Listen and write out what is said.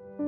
you